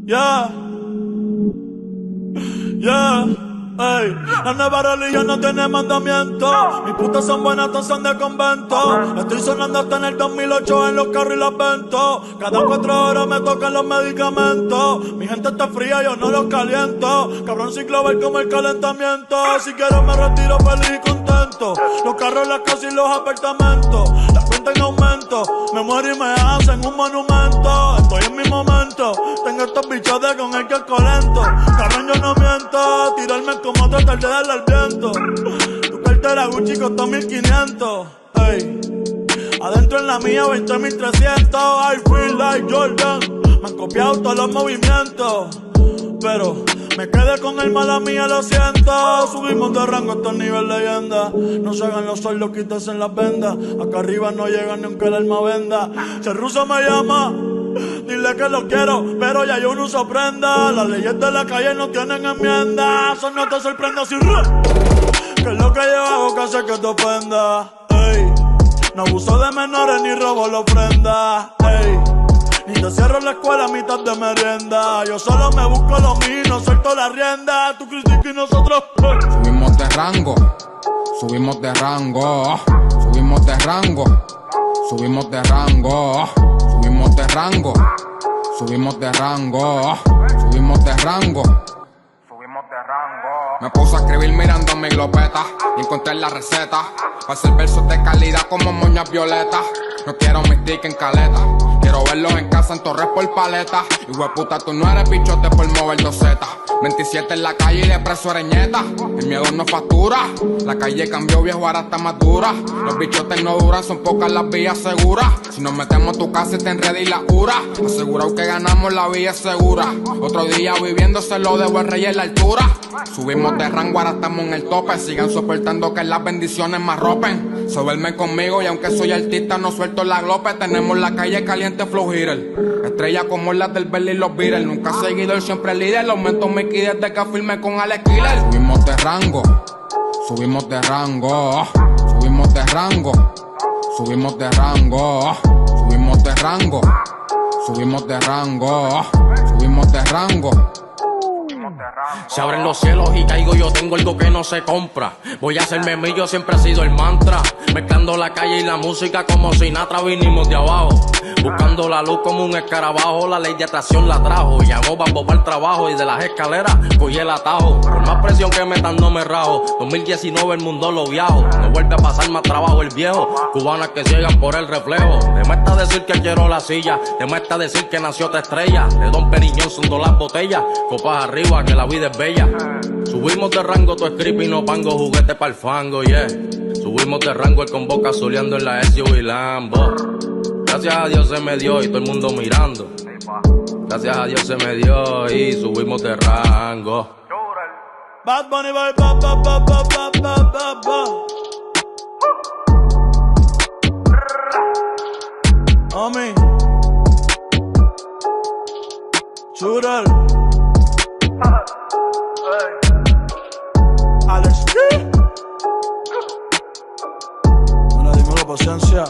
Yeah. Yeah. Ey, la nueva religión no tiene mandamiento. Mis putas son buenas, todas son de convento. Estoy sonando hasta en el 2008 en los carros y los ventos. Cada cuatro horas me tocan los medicamentos. Mi gente está fría, yo no los caliento. Cabrón ciclo ver como el calentamiento. Si quiero me retiro feliz las y los apartamentos. La cuenta en aumento. Me muero y me hacen un monumento. Estoy en mi momento. Tengo estos bichos de con el que colento. Cabrón, yo no miento. Tirarme como tratar de darle al viento. Tu cartera Gucci costó 1500. Ey. Adentro en la mía 20.300. I feel like Jordan. Me han copiado todos los movimientos. Pero me quedé con el mala mía, lo siento. Subimos de rango hasta el nivel leyenda. No se hagan los quítense en las vendas. Acá arriba no llegan ni aunque el alma venda. Si el ruso me llama, dile que lo quiero, pero ya yo no uso prenda. Las leyes de la calle no tienen enmienda. Eso no te sorprenda si que es lo que hago que hace que te ofenda. Ey. No abuso de menores ni robo la ofrenda. Ey. Ni te cierro la escuela a mitad de merienda. Yo solo me busco lo mío, suelto la rienda. Tú criticas y nosotros. Subimos de rango, subimos de rango, subimos de rango, subimos de rango, subimos de rango, subimos de rango, subimos de rango. Me puse a escribir mirando mi glopeta y encontré la receta. Para hacer versos de calidad como moñas violetas. No quiero mis en caleta. Quiero verlos en casa en Torres por paleta. Y puta, tú no eres bichote por mover dos zetas. 27 en la calle y de preso ereñeta. El miedo no factura. La calle cambió, viejo, ahora está más dura. Los bichotes no duran, son pocas las vías seguras. Si nos metemos tu casa y te enredé y la ura. Asegurado que ganamos la vía segura. Otro día viviéndose lo de buen rey en la altura. Subimos de rango, ahora estamos en el tope. Sigan soportando que las bendiciones más ropen. Se conmigo y aunque soy artista, no suelto la glope. Tenemos la calle caliente, flow. Estrella como las del Berlin y los Beatles. Nunca seguido, siempre líder. Aumento mi y desde que firme con Alex Killer. Subimos de rango, subimos de rango, subimos de rango, subimos de rango, subimos de rango, subimos de rango, subimos de rango. Se abren los cielos y caigo, yo tengo algo que no se compra. Voy a hacerme mío, siempre ha sido el mantra. Mezclando la calle y la música como si natra vinimos de abajo. La luz como un escarabajo, la ley de atracción la trajo. Llamó bambo para el trabajo y de las escaleras cogí el atajo. Por más presión que metan no me rajo. 2019 el mundo lo viajo. No vuelve a pasar más trabajo el viejo. Cubanas que llegan por el reflejo. Te muestra decir que quiero la silla. Te muestra decir que nació otra estrella. De Don Periñón son dos las botellas. Copas arriba que la vida es bella. Subimos de rango tu script y no pango juguete pa'l fango, yeah. Subimos de rango el convoca soleando en la SUV Lambo. Gracias a Dios se me dio y todo el mundo mirando. Gracias a Dios se me dio y subimos de rango. Bad Bunny, ba, ba, ba, ba, ba, ba, ba, ba. Homie. Shooter. Alex. Dímelo, paciencia.